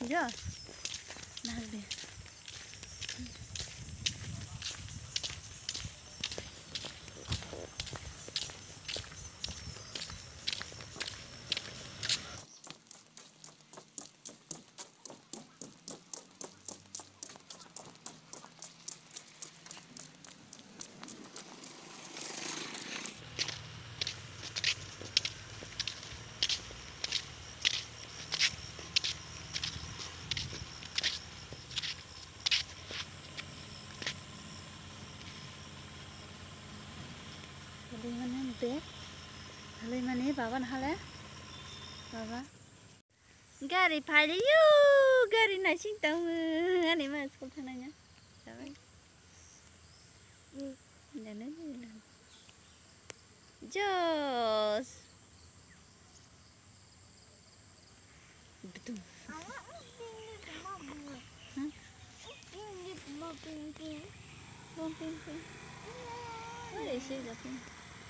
Yeah. Halay mana be? Halay mana baba na halay? Baba. Gari pali yu, gari na sing tahu ani mas kau tananya. Sabai. Dana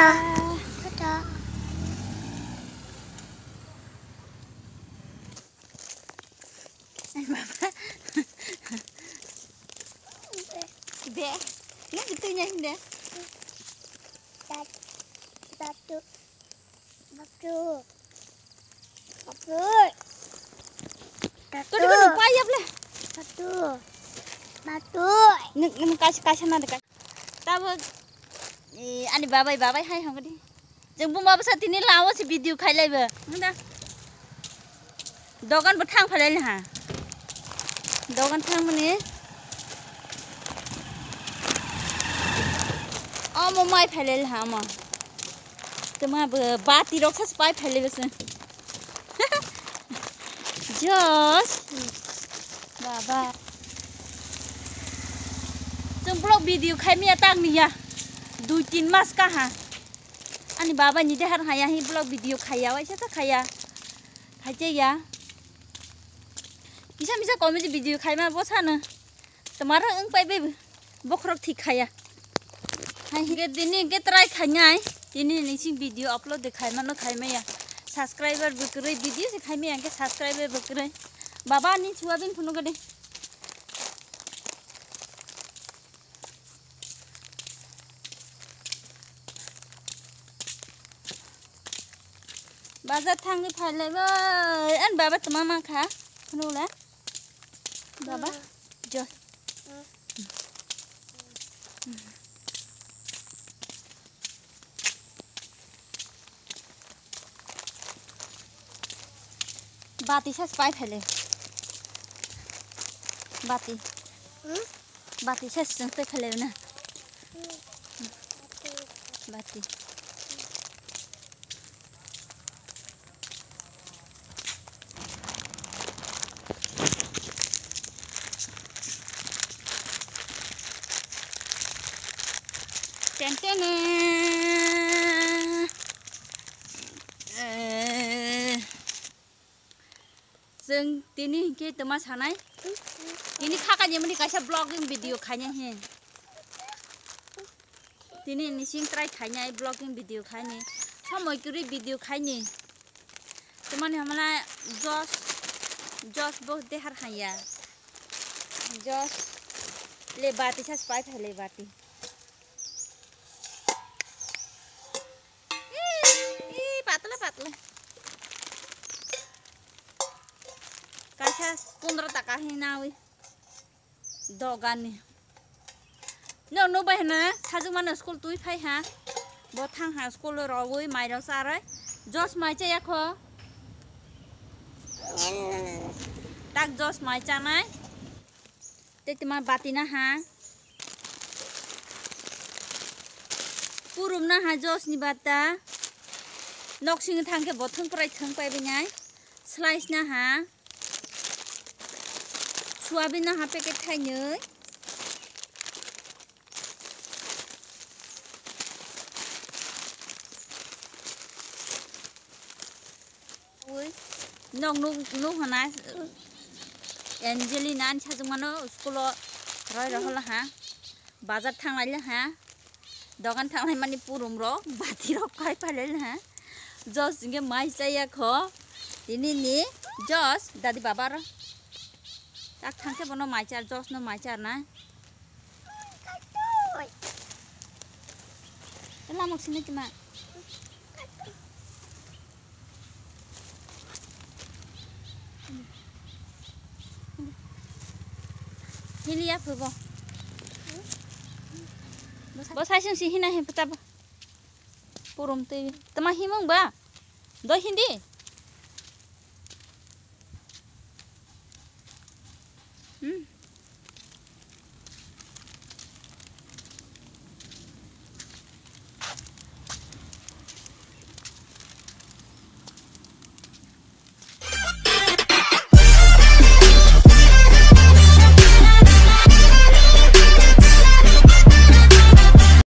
bung babai saat ini lawas si video khai lai be. Munda. Dogan bertang phalai ha. Dogan thang mane. Oh, mau mai phalai ha ma. Cuma bati roksa spai phalai bes. Jos. Baba. जों blog video खायमिया तांनिया दुई तीन मास कहाँ? अनि बाबा निजे हर हाया ही blog video खाया वैसे तो खाया खाइए या मिसा मिसा कमेडी वीडियो खाइमा बसा न तुम्हारा अंग पाइबे बखरक ठीक खाया हाँ हिरे दिनी के तराई खाया है। दिनी नहीं वीडियो अपलोड दिखाइमा न मैं या सब्सक्राइबर बिक बकरे वीडियो से खाइमा के सब्सक्राइबर बिक बकरे। बाबा नहीं छुआ भी फ़ोन करे बाज़ार थांलायबाय आं बाबा मा माखा खोनाला बाबा जय बाती से पाई फैले बाती बाती से फैले ना बाती जों दिनै के तमा सानाय दिनै खाखानि माने गासा ब्लगिं भिडिअ खायनो हे दिनै निसिं ट्राइ खायनाय ब्लगिं भिडिअ खायनि समयगुरि भिडिअ खायनि तमाने हमला जस जस बहुत देहार खाया जस ले बाती सास पाइ फैले बाती takahinawi dogani no no bai na thaju man school tui phai ha bo thang ha school ro wi mai ro sa rai jos mai che yakho tak jos mai cha nai te tima batina ha purum na ha jos ni bata nok sing thang ke bo thang prai thang pai bi nai slice na ha soyabin na ha packet thai nyoi ui nok nuk nuk hana Angelina an sajungmano schoolo roi rahol ha bazar थांनायले ha দোকান থাংনাই মানে পুরুম রক বাতি রক কাই পাইলে হ্যাঁ জস ইঙ্গে মাই চাইয়া খ তিনি নি জস দাদি বাবার তাক থাংতে বনো মাইচার জস ন মাইচার না লামক সিনে কিমা হিলিয়া ফুব Bo sai sing si hina he puta ba. Purum te. Tama himong